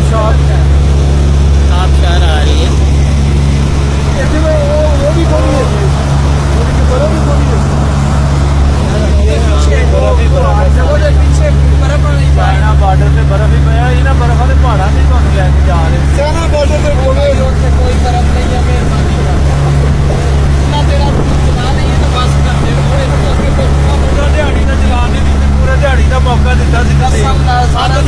ਸ਼ਾਰ ਸ਼ਾਰ ਸ਼ਾਰ ਸ਼ਾਰ ਆ ਰਹੀ ਹੈ। ਇਹਦੇ ਵਿੱਚ ਉਹ ਉਹ ਵੀ ਗੋਲੀ ਹੈ। ਉਹਦੇ ਵਿੱਚ ਬਰਫ ਵੀ ਗੋਲੀ ਹੈ। ਚਾਈਨਾ ਬਾਰਡਰ ਤੇ ਬਰਫ ਹੀ ਪਿਆ ਇਹਨਾਂ ਬਰਫ ਵਾਲੇ ਪਹਾੜਾਂ ਤੇ ਤੁਹਾਨੂੰ ਲੈ ਕੇ ਜਾ ਰਹੇ ਚਾਈਨਾ ਬਾਰਡਰ ਤੇ ਗੋਲੇ ਰੋਡ ਤੇ ਕੋਈ ਬਰਫ ਨਹੀਂ ਹੈ ਮਿਹਰਬਾਨੀ ਨਾ ਤੇਰਾ ਚਲਾ ਨਹੀਂ ਇਹ ਤਾਂ ਬਸ ਕਰਦੇ ਹੋਏ ਪੂਰਾ ਦਿਹਾੜੀ ਦਾ ਚਲਾ ਦੇ ਪੂਰਾ ਦਿਹਾੜੀ ਦਾ ਮੌਕਾ ਦਿੱਤਾ ਸੀ ਤੁਸੀਂ। ਸਾਡਾ ਸਾਡਾ